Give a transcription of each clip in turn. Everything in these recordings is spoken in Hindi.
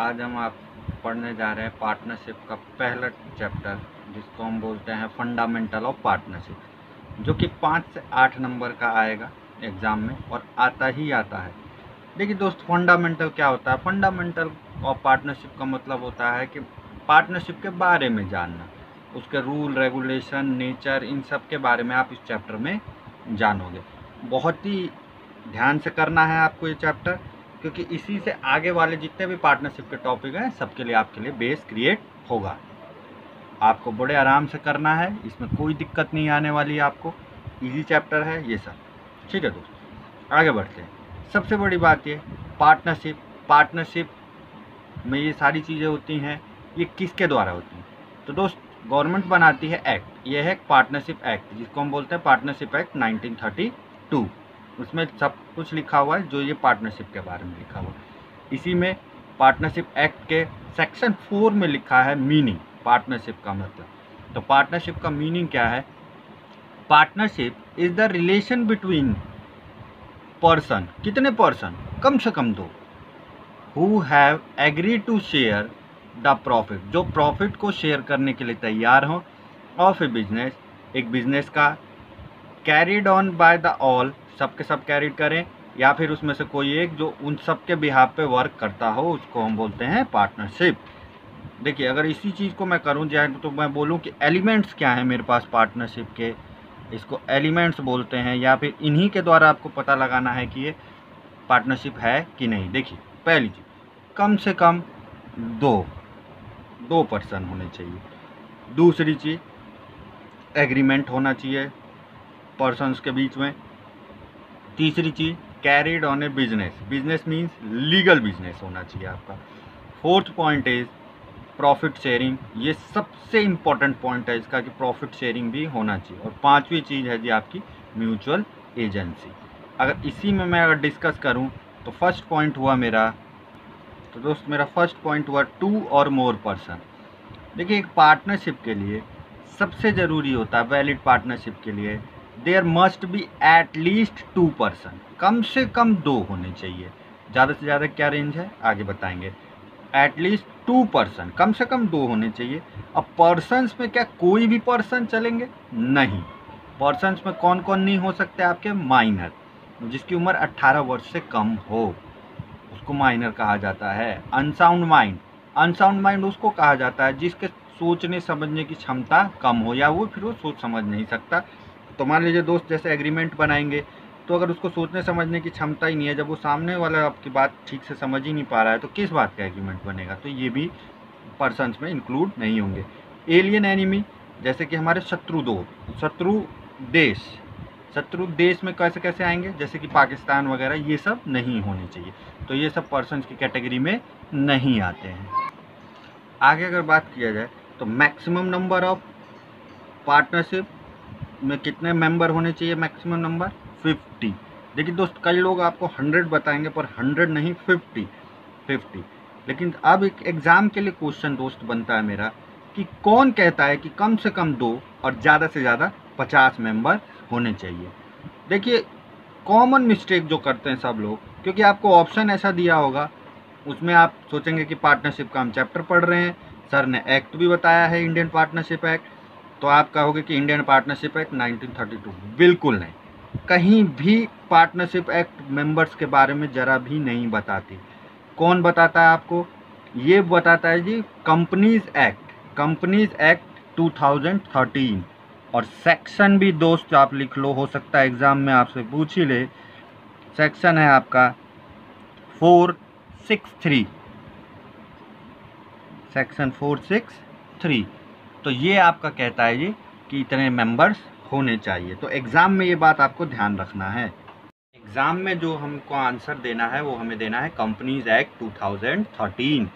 आज हम आप पढ़ने जा रहे हैं पार्टनरशिप का पहला चैप्टर जिसको हम बोलते हैं फंडामेंटल ऑफ़ पार्टनरशिप जो कि पाँच से आठ नंबर का आएगा एग्ज़ाम में और आता ही आता है। देखिए दोस्त फंडामेंटल क्या होता है? फंडामेंटल ऑफ़ पार्टनरशिप का मतलब होता है कि पार्टनरशिप के बारे में जानना, उसके रूल रेगुलेशन नेचर इन सब के बारे में आप इस चैप्टर में जानोगे। बहुत ही ध्यान से करना है आपको ये चैप्टर क्योंकि इसी से आगे वाले जितने भी पार्टनरशिप के टॉपिक हैं, सबके लिए आपके लिए बेस क्रिएट होगा। आपको बड़े आराम से करना है, इसमें कोई दिक्कत नहीं आने वाली है आपको। इजी चैप्टर है ये सब। ठीक है दोस्तों, आगे बढ़ते हैं। सबसे बड़ी बात ये पार्टनरशिप पार्टनरशिप में ये सारी चीज़ें होती हैं, ये किसके द्वारा होती हैं? तो दोस्त, गवर्नमेंट बनाती है एक्ट ये है पार्टनरशिप एक्ट जिसको हम बोलते हैं पार्टनरशिप एक्ट 1932 उसमें सब कुछ लिखा हुआ है, जो ये पार्टनरशिप के बारे में लिखा हुआ है। इसी में पार्टनरशिप एक्ट के सेक्शन फोर में लिखा है मीनिंग पार्टनरशिप का मतलब। तो पार्टनरशिप का मीनिंग क्या है? Partnership is the relation between person कितने पर्सन कम से कम दो। Who have agree to share the profit जो प्रॉफिट को शेयर करने के लिए तैयार हों ऑफ़ ए बिज़नेस एक बिज़नेस का carried on by the all सब के सब कैरिड करें, या फिर उसमें से कोई एक जो उन सब के बिहार पे वर्क करता हो, उसको हम बोलते हैं पार्टनरशिप देखिए, अगर इसी चीज़ को मैं करूँ चाहे तो मैं बोलूँ कि एलिमेंट्स क्या हैं मेरे पास पार्टनरशिप के? इसको एलिमेंट्स बोलते हैं, या फिर इन्हीं के द्वारा आपको पता लगाना है कि ये पार्टनरशिप है कि नहीं? देखिए, पहली चीज़, कम से कम दो दो पर्सन होने चाहिए। दूसरी चीज़ एग्रीमेंट होना चाहिए पर्सनस के बीच में। तीसरी चीज़ carried on a business business means legal business होना चाहिए आपका। Fourth point is profit sharing ये सबसे इम्पोर्टेंट पॉइंट है इसका कि प्रॉफिट शेयरिंग भी होना चाहिए। और पांचवी चीज़ है जी आपकी म्यूचुअल एजेंसी अगर इसी में मैं अगर डिस्कस करूँ तो फ़र्स्ट पॉइंट हुआ मेरा तो दोस्त मेरा फ़र्स्ट पॉइंट हुआ टू और मोर पर्सन देखिए एक पार्टनरशिप के लिए सबसे ज़रूरी होता है वैलिड पार्टनरशिप के लिए there must be at least two person कम से कम दो होने चाहिए। ज़्यादा से ज़्यादा क्या रेंज है? आगे बताएँगे। एट लीस्ट टू पर्सन कम से कम दो होने चाहिए। अब पर्सनस में क्या कोई भी पर्सन चलेंगे? नहीं। पर्सनस में कौन कौन नहीं हो सकते आपके? माइनर जिसकी उम्र 18 वर्ष से कम हो। उसको माइनर कहा जाता है। अनसाउंड माइंड अनसाउंड माइंड उसको कहा जाता है, जिसके सोचने समझने की क्षमता कम हो, या वो फिर वो सोच समझ नहीं सकता। तो मान लीजिए दोस्त जैसे एग्रीमेंट बनाएँगे तो अगर उसको सोचने समझने की क्षमता ही नहीं है, जब वो सामने वाला आपकी बात ठीक से समझ ही नहीं पा रहा है तो किस बात का एग्रीमेंट बनेगा? तो ये भी पर्सनस में इंक्लूड नहीं होंगे। एलियन एनिमी जैसे कि हमारे शत्रु दो, शत्रु देश शत्रु देश में कैसे कैसे आएँगे? जैसे कि पाकिस्तान वगैरह, ये सब नहीं होने चाहिए। तो ये सब पर्सन की कैटेगरी में नहीं आते हैं। आगे अगर बात किया जाए तो मैक्सिमम नंबर ऑफ़ पार्टनरशिप में कितने मेंबर होने चाहिए मैक्सिमम नंबर फिफ्टी देखिए दोस्त कई लोग आपको हंड्रेड बताएँगे, पर हंड्रेड नहीं फिफ्टी फिफ्टी लेकिन अब एक एग्ज़ाम के लिए क्वेश्चन दोस्त बनता है मेरा, कि कौन कहता है कि कम से कम दो और ज़्यादा से ज़्यादा पचास मेंबर होने चाहिए? देखिए कॉमन मिस्टेक जो करते हैं सब लोग, क्योंकि आपको ऑप्शन ऐसा दिया होगा, उसमें आप सोचेंगे कि पार्टनरशिप का हम चैप्टर पढ़ रहे हैं सर ने एक्ट भी बताया है इंडियन पार्टनरशिप एक्ट तो आप कहोगे कि इंडियन पार्टनरशिप एक्ट 1932 बिल्कुल नहीं। कहीं भी पार्टनरशिप एक्ट मेंबर्स के बारे में ज़रा भी नहीं बताती। कौन बताता है आपको? ये बताता है जी कंपनीज़ एक्ट कंपनीज़ एक्ट 2013 और सेक्शन भी दोस्त आप लिख लो, हो सकता है एग्ज़ाम में आपसे पूछ ही ले। सेक्शन है आपका four six three section four six three तो ये आपका कहता है जी कि इतने मेंबर्स होने चाहिए। तो एग्ज़ाम में ये बात आपको ध्यान रखना है। एग्ज़ाम में जो हमको आंसर देना है, वो हमें देना है कंपनीज़ एक्ट 2013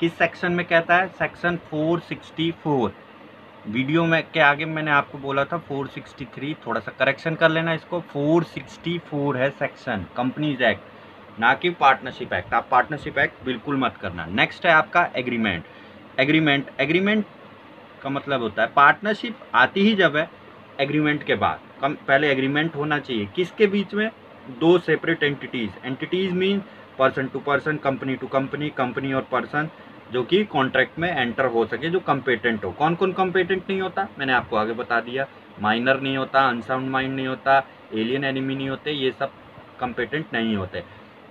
किस सेक्शन में कहता है? सेक्शन 464 वीडियो में के आगे मैंने आपको बोला था 463 थोड़ा सा करेक्शन कर लेना इसको। 464 है सेक्शन कंपनीज़ एक्ट ना कि पार्टनरशिप एक्ट आप पार्टनरशिप एक्ट बिल्कुल मत करना। नेक्स्ट है आपका एग्रीमेंट एग्रीमेंट एग्रीमेंट का मतलब होता है पार्टनरशिप आती ही जब है एग्रीमेंट के बाद। कम, पहले एग्रीमेंट होना चाहिए। किसके बीच में? दो separate entities entities mean person to person company to company company और पर्सन जो कि कॉन्ट्रैक्ट में एंटर हो सके, जो कंपेटेंट हो। कौन कौन कंपेटेंट नहीं होता? मैंने आपको आगे बता दिया। माइनर नहीं होता अनसाउंड माइंड नहीं होता एलियन एनिमी नहीं होते, ये सब कंपेटेंट नहीं होते।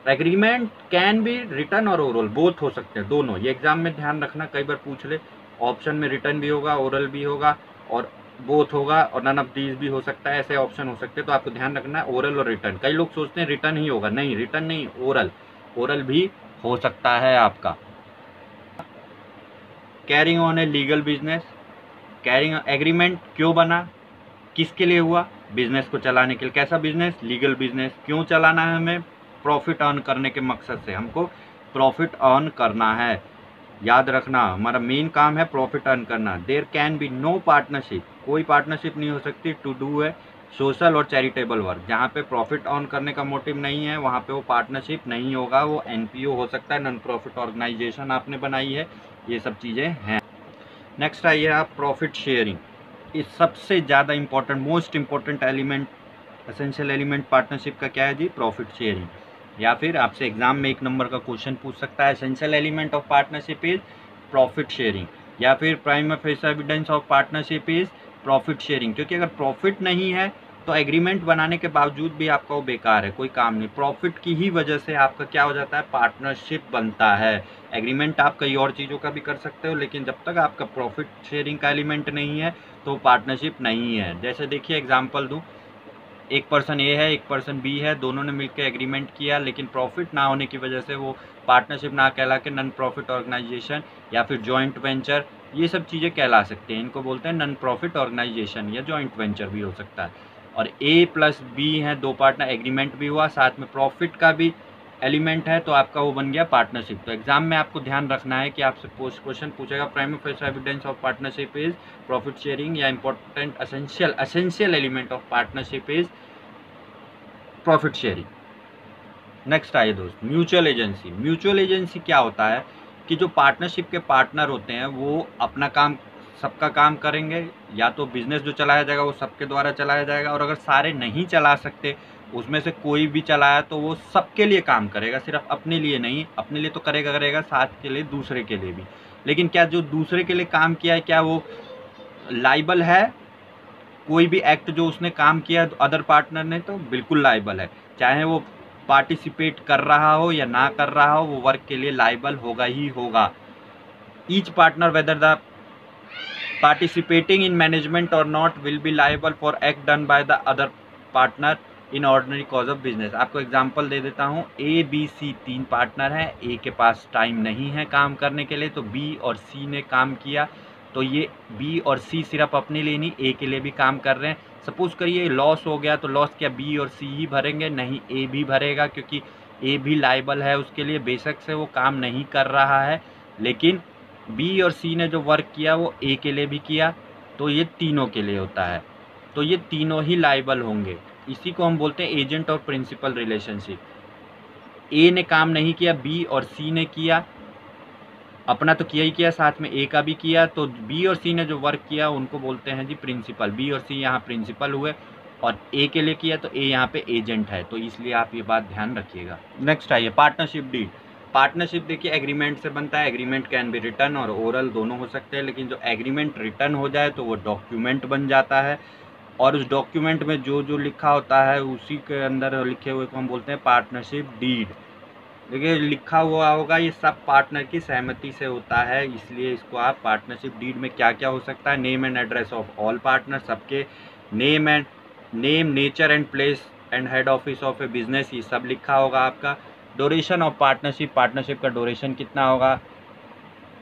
एग्रीमेंट कैन बी रिटर्न और ओरल बोथ हो सकते हैं, दोनों। ये एग्ज़ाम में ध्यान रखना, कई बार पूछ ले। ऑप्शन में रिटर्न भी होगा ओरल भी होगा और बोथ होगा और नन ऑफ़ दीज भी हो सकता है, ऐसे ऑप्शन हो सकते हैं। तो आपको ध्यान रखना है ओरल और रिटर्न कई लोग सोचते हैं रिटर्न ही होगा। नहीं रिटर्न नहीं ओरल ओरल भी हो सकता है आपका। Carrying on a legal business carrying agreement क्यों बना? किसके लिए हुआ? बिज़नेस को चलाने के लिए। कैसा बिज़नेस लीगल बिज़नेस क्यों चलाना है हमें? प्रॉफिट अर्न करने के मकसद से हमको प्रॉफिट अर्न करना है। याद रखना, हमारा मेन काम है प्रॉफिट अर्न करना। There can be no partnership कोई पार्टनरशिप नहीं हो सकती। टू डू है सोशल और चैरिटेबल वर्क जहाँ पे प्रॉफिट अर्न करने का मोटिव नहीं है, वहाँ पे वो पार्टनरशिप नहीं होगा। वो एनपीओ हो सकता है नॉन प्रॉफिट ऑर्गेनाइजेशन आपने बनाई है। ये सब चीज़ें हैं। नेक्स्ट आइए आप प्रॉफिट शेयरिंग इस सबसे ज़्यादा important most important element essential element partnership का क्या है जी? प्रॉफिट शेयरिंग या फिर आपसे एग्ज़ाम में एक नंबर का क्वेश्चन पूछ सकता है। Essential element of partnership is profit sharing या फिर prima facie evidence of partnership is profit sharing क्योंकि अगर प्रॉफिट नहीं है तो एग्रीमेंट बनाने के बावजूद भी आपका वो बेकार है, कोई काम नहीं। प्रॉफिट की ही वजह से आपका क्या हो जाता है? पार्टनरशिप बनता है। एग्रीमेंट आप कई और चीज़ों का भी कर सकते हो, लेकिन जब तक आपका प्रॉफिट शेयरिंग का एलिमेंट नहीं है तो पार्टनरशिप नहीं है। जैसे देखिए एग्ज़ाम्पल दूँ। एक पर्सन ए है, एक पर्सन बी है, दोनों ने मिलकर एग्रीमेंट किया, लेकिन प्रॉफिट ना होने की वजह से वो पार्टनरशिप ना कहला के नॉन प्रॉफिट ऑर्गेनाइजेशन या फिर जॉइंट वेंचर ये सब चीज़ें कहला सकते हैं। इनको बोलते हैं नॉन प्रॉफिट ऑर्गेनाइजेशन या जॉइंट वेंचर भी हो सकता है। और ए प्लस बी हैं, दो पार्टनर एग्रीमेंट भी हुआ, साथ में प्रॉफिट का भी एलिमेंट है तो आपका वो बन गया पार्टनरशिप तो एग्ज़ाम में आपको ध्यान रखना है कि आपसे पोस्ट क्वेश्चन पूछेगा prima facie evidence of partnership is profit sharing या important essential essential element of partnership is profit sharing next आइए दोस्त म्यूचुअल एजेंसी म्यूचुअल एजेंसी क्या होता है कि जो पार्टनरशिप के पार्टनर होते हैं, वो अपना काम, सबका काम करेंगे, या तो बिज़नेस जो चलाया जाएगा, वो सबके द्वारा चलाया जाएगा, और अगर सारे नहीं चला सकते उसमें से कोई भी चलाया तो वो सबके लिए काम करेगा, सिर्फ़ अपने लिए नहीं, अपने लिए तो करेगा करेगा, साथ के लिए, दूसरे के लिए भी। लेकिन क्या जो दूसरे के लिए काम किया है, क्या वो लाइबल है? कोई भी एक्ट जो उसने काम किया अदर पार्टनर ने तो बिल्कुल लाइबल है। चाहे वो पार्टिसिपेट कर रहा हो या ना कर रहा हो, वो वर्क के लिए लाइबल होगा ही होगा। Each partner whether the participating in management और not will be liable for act done by the other partner in ordinary course of business आपको एग्ज़ाम्पल दे देता हूँ ए बी सी तीन पार्टनर हैं। ए के पास टाइम नहीं है काम करने के लिए तो बी और सी ने काम किया। तो ये बी और सी सिर्फ़ अपने लिए नहीं ए के लिए भी काम कर रहे हैं। सपोज़ करिए लॉस हो गया तो लॉस क्या बी और सी ही भरेंगे? नहीं ए भी भरेगा, क्योंकि ए भी लाइबल है उसके लिए। बेशक से वो काम नहीं कर रहा है, लेकिन बी और सी ने जो वर्क किया, वो ए के लिए भी किया। तो ये तीनों के लिए होता है। तो ये तीनों ही लाइबल होंगे। इसी को हम बोलते हैं एजेंट और प्रिंसिपल रिलेशनशिप। ए ने काम नहीं किया, बी और सी ने किया, अपना तो किया ही किया, साथ में ए का भी किया तो बी और सी ने जो वर्क किया, उनको बोलते हैं जी प्रिंसिपल। बी और सी यहाँ प्रिंसिपल हुए और ए के लिए किया तो ए यहाँ पे एजेंट है। तो इसलिए आप ये बात ध्यान रखिएगा। नेक्स्ट आइए पार्टनरशिप डीड पार्टनरशिप देखिए एग्रीमेंट से बनता है। एग्रीमेंट कैन बी रिटर्न और ओरल दोनों हो सकते हैं, लेकिन जो एग्रीमेंट रिटर्न हो जाए तो वो डॉक्यूमेंट बन जाता है। और उस डॉक्यूमेंट में जो जो लिखा होता है, उसी के अंदर लिखे हुए को हम बोलते हैं पार्टनरशिप डीड देखिए, लिखा हुआ होगा, ये सब पार्टनर की सहमति से होता है, इसलिए इसको आप पार्टनरशिप डीड में क्या क्या हो सकता है? Name and address of all partner सबके name and name nature and place and head office of a business ये सब लिखा होगा आपका। डोरेशन ऑफ़ पार्टनरशिप पार्टनरशिप का डोरेशन कितना होगा?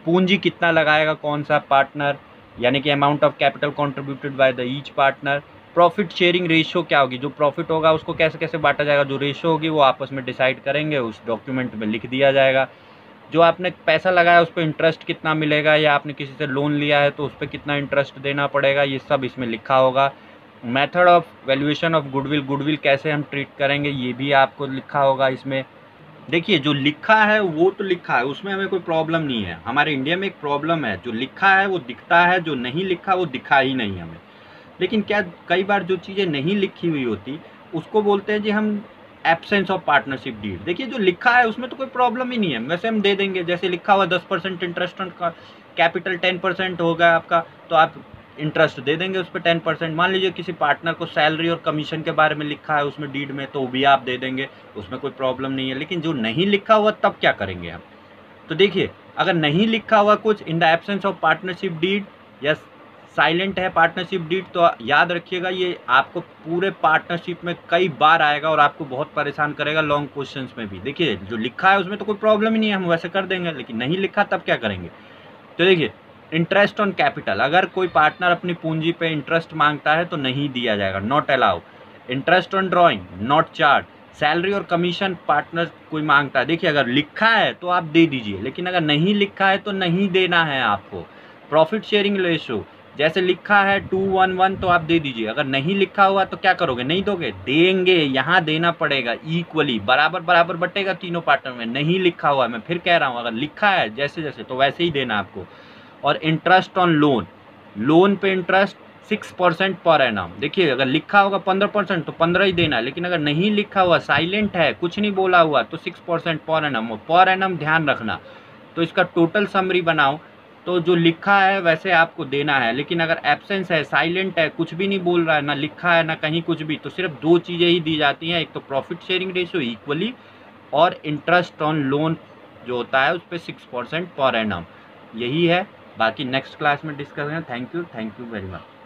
पूंजी कितना लगाएगा कौन सा पार्टनर यानी कि amount of capital contributed by the each partner profit sharing ratio क्या होगी? जो प्रॉफिट होगा, उसको कैसे कैसे बांटा जाएगा? जो रेशियो होगी, वो आपस में डिसाइड करेंगे, उस डॉक्यूमेंट में लिख दिया जाएगा। जो आपने पैसा लगाया, उस पर इंटरेस्ट कितना मिलेगा, या आपने किसी से लोन लिया है तो उस पर कितना इंटरेस्ट देना पड़ेगा, ये सब इसमें लिखा होगा। Method of valuation of goodwill goodwill कैसे हम ट्रीट करेंगे, ये भी आपको लिखा होगा इसमें। देखिए, जो लिखा है, वो तो लिखा है, उसमें हमें कोई प्रॉब्लम नहीं है। हमारे इंडिया में एक प्रॉब्लम है, जो लिखा है, वो दिखता है, जो नहीं लिखा, वो दिखा ही नहीं हमें। लेकिन क्या कई बार जो चीज़ें नहीं लिखी हुई होती, उसको बोलते हैं जी हम एबसेंस ऑफ़ पार्टनरशिप डीड देखिए, जो लिखा है, उसमें तो कोई प्रॉब्लम ही नहीं है। वैसे हम दे देंगे, जैसे लिखा हुआ दस percent interest on capital ten percent होगा आपका तो आप इंटरेस्ट दे देंगे उस पर टेन परसेंट मान लीजिए किसी पार्टनर को सैलरी और कमीशन के बारे में लिखा है, उसमें डीड में तो भी आप दे देंगे, उसमें कोई प्रॉब्लम नहीं है। लेकिन जो नहीं लिखा हुआ, तब क्या करेंगे हम? तो देखिए, अगर नहीं लिखा हुआ कुछ in the absence of partnership deed या साइलेंट है पार्टनरशिप डीड तो याद रखिएगा, ये आपको पूरे पार्टनरशिप में कई बार आएगा और आपको बहुत परेशान करेगा लॉन्ग क्वेश्चन में भी। देखिए, जो लिखा है उसमें तो कोई प्रॉब्लम ही नहीं है, हम वैसे कर देंगे, लेकिन नहीं लिखा तब क्या करेंगे? तो देखिए इंटरेस्ट ऑन कैपिटल अगर कोई पार्टनर अपनी पूंजी पे इंटरेस्ट माँगता है तो नहीं दिया जाएगा not allow interest on drawing not charged salary और कमीशन पार्टनर कोई माँगता है, देखिए अगर लिखा है तो आप दे दीजिए, लेकिन अगर नहीं लिखा है तो नहीं देना है आपको. प्रॉफिट शेयरिंग रेशो जैसे लिखा है टू वन वन तो आप दे दीजिए. अगर नहीं लिखा हुआ तो क्या करोगे? नहीं दोगे? देंगे, यहाँ देना पड़ेगा इक्वली बराबर बराबर बटेगा तीनों पार्टनर में, नहीं लिखा हुआ मैं फिर कह रहा हूँ, अगर लिखा है जैसे जैसे तो वैसे ही देना आपको. और इंटरेस्ट ऑन लोन लोन पे interest six percent per annum देखिए, अगर लिखा होगा पंद्रह परसेंट तो पंद्रह ही देना है, लेकिन अगर नहीं लिखा हुआ साइलेंट है, कुछ नहीं बोला हुआ तो six percent per annum per annum ध्यान रखना। तो इसका टोटल समरी बनाओ। तो जो लिखा है, वैसे आपको देना है, लेकिन अगर एबसेंस है साइलेंट है, कुछ भी नहीं बोल रहा है, ना लिखा है, ना कहीं कुछ भी तो सिर्फ़ दो चीज़ें ही दी जाती हैं। एक तो प्रॉफिट शेयरिंग रेशियो इक्वली और इंटरेस्ट ऑन लोन जो होता है, उस पर सिक्स परसेंट पर एनम यही है। बाकी नेक्स्ट क्लास में डिस्कस करेंगे thank you thank you very much